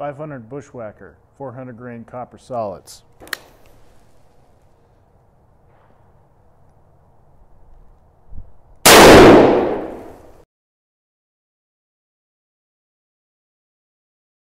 500 Bushwhacker, 400 grain copper solids.